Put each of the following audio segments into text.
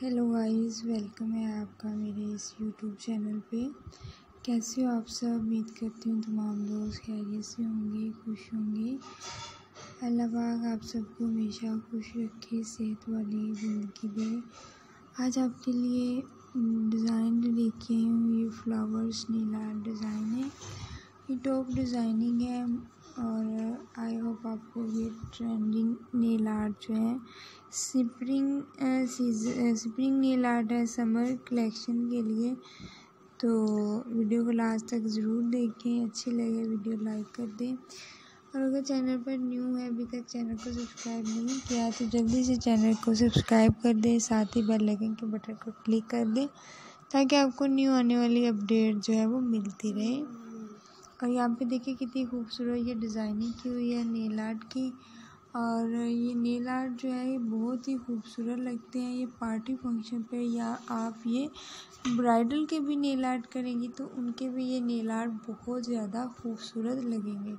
Hello guys, welcome है आपका मेरे इस यूट्यूब चैनल पे। कैसे हो आप सब? उम्मीद करती हूँ तमाम दोस्त खैरियत से होंगे, खुश होंगे। अल्लाह पाक आप सबको हमेशा खुश रखे, सेहत वाली ज़िंदगी दे। आज आपके लिए डिज़ाइन लेके आई हूँ, ये फ्लावर्स नीला डिज़ाइन है। ये टॉप डिज़ाइनिंग है और आई होप आपको ये ट्रेंडिंग नेल आर्ट जो है स्प्रिंग स्प्रिंग नेल आर्ट है समर कलेक्शन के लिए। तो वीडियो को लास्ट तक ज़रूर देखें, अच्छी लगे वीडियो लाइक कर दें। और अगर चैनल पर न्यू है, अभी तक चैनल को सब्सक्राइब नहीं किया तो जल्दी से चैनल को सब्सक्राइब कर दें, साथ ही बेल आइकन के बटन को क्लिक कर दें, ताकि आपको न्यू आने वाली अपडेट जो है वो मिलती रहे। और यहाँ पे देखिए कितनी खूबसूरत ये डिज़ाइनिंग की हुई है, नेल आर्ट की। और ये नेल आर्ट जो है ये बहुत ही खूबसूरत लगते हैं ये पार्टी फ़ंक्शन पे या आप ये ब्राइडल के भी नेल आर्ट करेंगी तो उनके भी ये नेल आर्ट बहुत ज़्यादा खूबसूरत लगेंगे।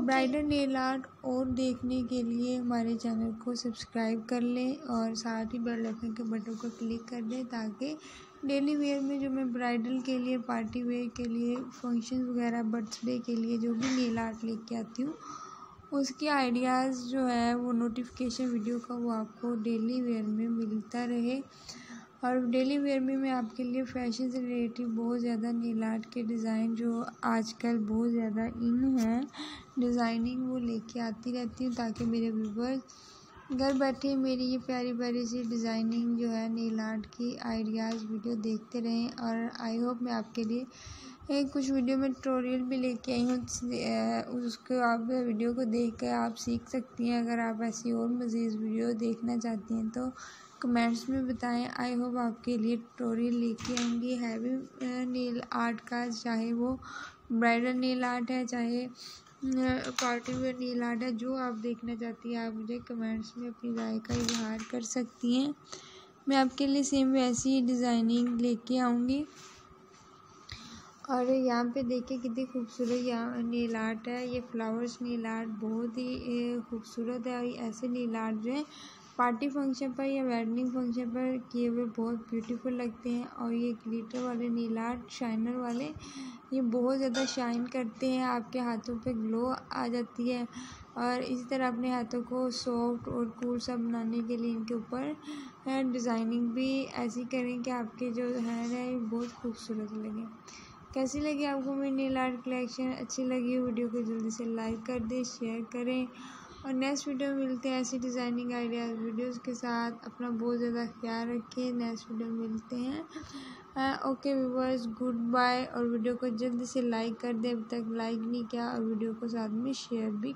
ब्राइडल नेल आर्ट और देखने के लिए हमारे चैनल को सब्सक्राइब कर लें और साथ ही बेल आइकन के बटन को क्लिक कर दें ताकि डेली वेयर में जो मैं ब्राइडल के लिए पार्टी वेयर के लिए फ़ंक्शन वगैरह बर्थडे के लिए जो भी नेल आर्ट लेके आती हूँ उसके आइडियाज़ जो है, वो नोटिफिकेशन वीडियो का वो आपको डेली वेयर में मिलता रहे। और डेली वेयर में मैं आपके लिए फ़ैशन से रिलेटिव बहुत ज़्यादा नील आर्ट के डिज़ाइन जो आजकल बहुत ज़्यादा इन हैं डिज़ाइनिंग वो लेके आती रहती हूँ ताकि मेरे व्यूवर्स घर बैठे मेरी ये प्यारी प्यारी सी डिज़ाइनिंग जो है नील आर्ट की आइडियाज़ वीडियो देखते रहें। और आई होप मैं आपके लिए कुछ वीडियो में ट्यूटोरियल भी लेके आई हूँ उसको आप वीडियो को देख कर आप सीख सकती हैं। अगर आप ऐसी और मज़ीद वीडियो देखना चाहती हैं तो कमेंट्स में बताएँ। आई होप आपके लिए ट्यूटोरियल लेके आएँगे हैवी नील आर्ट का, चाहे वो ब्राइडल नील आर्ट है, चाहे पार्टी वेयर नील आर्ट है, जो आप देखना चाहती हैं, आप मुझे कमेंट्स में अपनी राय का इजहार कर सकती हैं। मैं आपके लिए सेम वैसी ही डिज़ाइनिंग लेके आऊँगी। और यहाँ पे देखिए कितनी खूबसूरत यहाँ नील आर्ट है, ये फ्लावर्स नील आर्ट बहुत ही खूबसूरत है और ऐसे नील आर्ट जो है पार्टी फ़ंक्शन पर या वेडिंग फ़ंक्शन पर किए हुए बहुत ब्यूटीफुल लगते हैं और ये ग्लिटर वाले नील आर्ट शाइनर वाले, ये बहुत ज़्यादा शाइन करते हैं, आपके हाथों पे ग्लो आ जाती है। और इसी तरह अपने हाथों को सॉफ्ट और कूल सा बनाने के लिए इनके ऊपर डिज़ाइनिंग भी ऐसी करें कि आपके जो हैंड है बहुत खूबसूरत लगे। कैसी लगी आपको मेरी नील आर्ट कलेक्शन अच्छी लगी वीडियो को जल्दी से लाइक कर दें शेयर करें। और नेक्स्ट वीडियो मिलते हैं ऐसी डिज़ाइनिंग आइडियाज़ वीडियोस के साथ। अपना बहुत ज़्यादा ख्याल रखें। नेक्स्ट वीडियो मिलते हैं। ओके व्यूवर्स गुड बाय और वीडियो को जल्दी से लाइक कर दें। अभी तक लाइक नहीं किया और वीडियो को साथ में शेयर भी